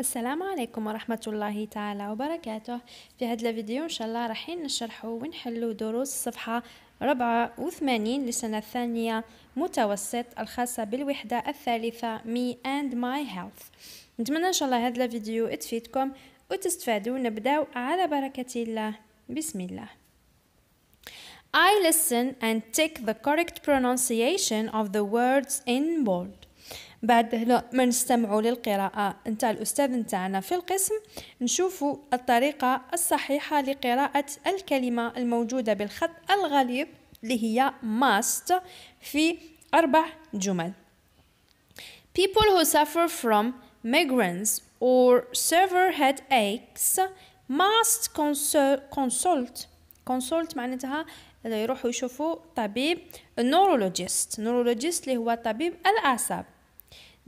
السلام عليكم ورحمة الله تعالى وبركاته. في هذا الفيديو إن شاء الله رايحين نشرحوا ونحلوا دروس صفحة ربعة وثمانين لسنة الثانية متوسط الخاصة بالوحدة الثالثة Me and My Health. نتمنى إن شاء الله هذا الفيديو تفيدكم وتستفادوا. نبداو على بركة الله. بسم الله. I listen and take the correct pronunciation of the words in bold. بعد ما نستمعوا للقراءة. نتاع الأستاذ نتاعنا في القسم. نشوفوا الطريقة الصحيحة لقراءة الكلمة الموجودة بالخط الغليظ اللي هي must في أربع جمل. People who suffer from migraines or severe headaches must consult consult. معناتها يروحوا يشوفوا طبيب neurologist. Neurologist اللي هو طبيب الأعصاب.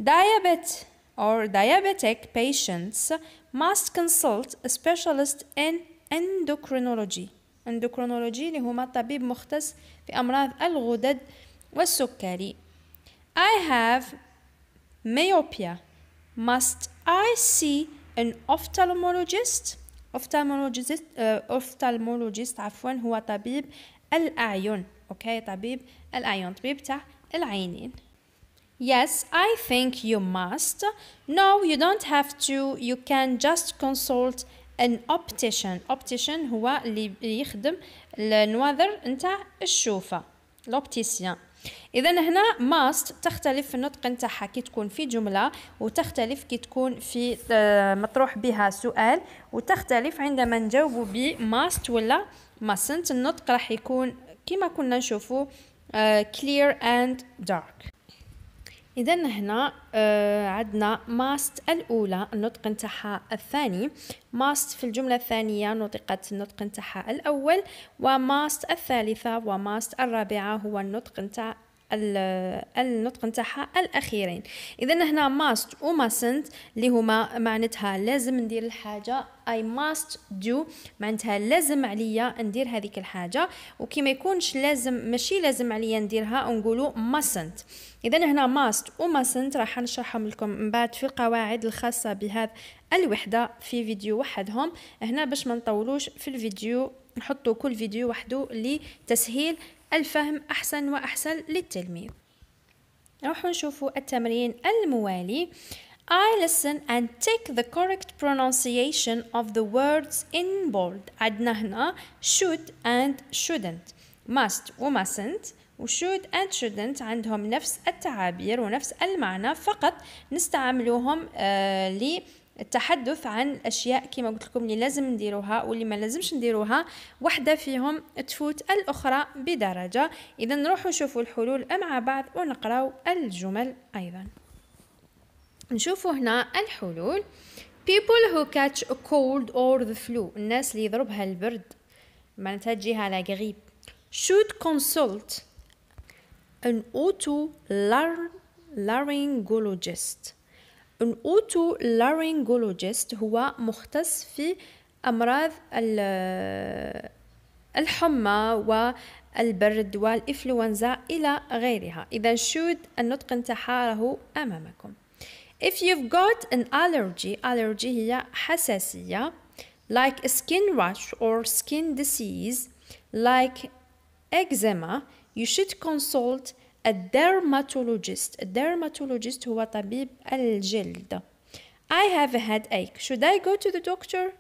Diabetes or diabetic patients must consult a specialist in endocrinology endocrinology اللي هما طبيب مختص في أمراض الغدد والسكري I have myopia must I see an ophthalmologist ophthalmologist uh, ophthalmologist عفوا هو طبيب الأعين أوكي طبيب الأعين طبيب تاع العينين Yes, I think you must. No, you don't have to. You can just consult an optician. Optician هو اللي يخدم النواظر نتاع الشوفة. l'opticien. إذا هنا must تختلف في النطق نتاعها كي تكون في جملة وتختلف كي تكون في مطروح بها سؤال وتختلف عندما نجاوب ب must ولا mustn't النطق راح يكون كما كنا نشوفو uh, clear and dark. إذا هنا آه عندنا must الأولى النطق نتاعها الثاني. must في الجملة الثانية نطقت النطق نتاعها الأول و must الثالثة و must الرابعة هو النطق نتاع النطق نتاعها الأخيرين. اذا هنا ماست و mustn't اللي هما معناتها لازم ندير الحاجة. I must do معناتها لازم عليا ندير هذيك الحاجة. وكي ما يكونش لازم ماشي لازم عليا نديرها نقولوا mustn't. اذا هنا must و mustn't راح نشرحهم لكم من بعد في القواعد الخاصة بهذا الوحدة في فيديو وحدهم. هنا باش ما نطولوش في الفيديو نحطوا كل فيديو وحده لتسهيل الفهم أحسن وأحسن للتلميذ. نروح نشوفوا التمرين الموالي. I listen and take the correct pronunciation of the words in bold. عندنا هنا should and shouldn't. Must و mustn't و should and shouldn't عندهم نفس التعابير ونفس المعنى. فقط نستعملوهم آه التحدث عن أشياء كما قلت لكم اللي لازم نديروها واللي ما لازمش نديروها. واحدة فيهم تفوت الأخرى بدرجة. إذا نروحوا نشوفوا الحلول مع بعض ونقراو الجمل أيضا. نشوفوا هنا الحلول. People who catch a cold or the flu. الناس اللي يضربها البرد. معناتها تجيها لا غريب. Should consult an otolaryngologist an otolaryngologist هو مختص في أمراض الحمى والبرد والإنفلونزا إلى غيرها إذا should النطق راهو أمامكم If you've got an allergy allergy هي حساسية like a skin rash or skin disease like eczema you should consult a dermatologist a dermatologist هو طبيب الجلد I have a headache should I go to the doctor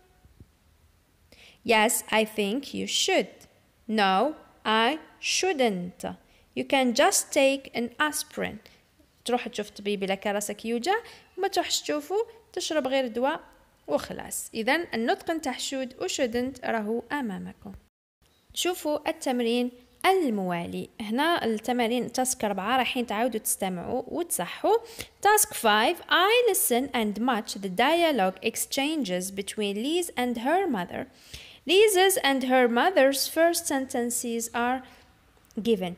Yes I think you should No I shouldn't You can just take an aspirin تروح تشوف طبيب لك راسك يوجع وما تروحش تشوفه تشرب غير دواء وخلاص إذا النطق نتاع should و shouldn't راهو أمامكم شوفوا التمرين الموالي هنا التمارين تاسك أربعة رايحين تعاودوا تستمعوا وتصحوا تاسك 5 I listen and match the dialogue exchanges between Liz and her mother Liz's and her mother's first sentences are given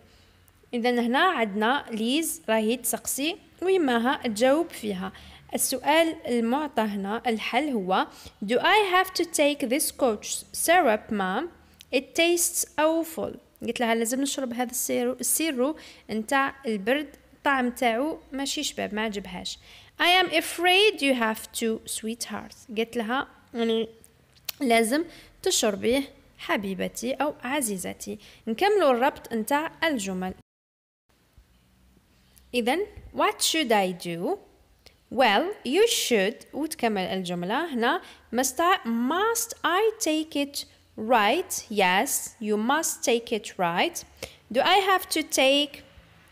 إذا هنا عندنا ليز راهي تسقسي ويماها تجاوب فيها السؤال المعطى هنا الحل هو Do I have to take this coach syrup mom? It tastes awful قلت لها لازم نشرب هذا السيرو السيرو نتاع البرد الطعم تاعو ماشي شباب ما عجبهاش. I am afraid you have to sweetheart قلت لها يعني لازم تشربيه حبيبتي أو عزيزتي. نكملوا الربط نتاع الجمل. إذا what should I do? Well you should وتكمل الجملة هنا must I, must I take it right yes you must take it right do I have to take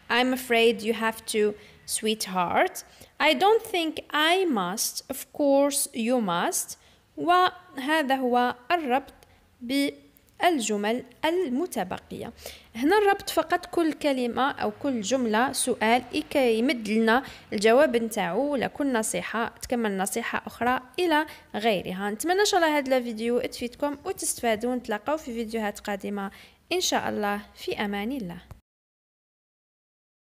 I'm afraid you have to sweetheart I don't think I must of course you must وهذا هو الربط بالجمل المتبقية. هنا الربط فقط كل كلمة أو كل جملة سؤال يمد لنا الجواب نتاعو ولا كل نصيحة تكمل نصيحة أخرى إلى غيرها. نتمنى إن شاء الله هذا الفيديو تفيدكم وتستفادوا. نتلاقاو في فيديوهات قادمة. إن شاء الله في أمان الله.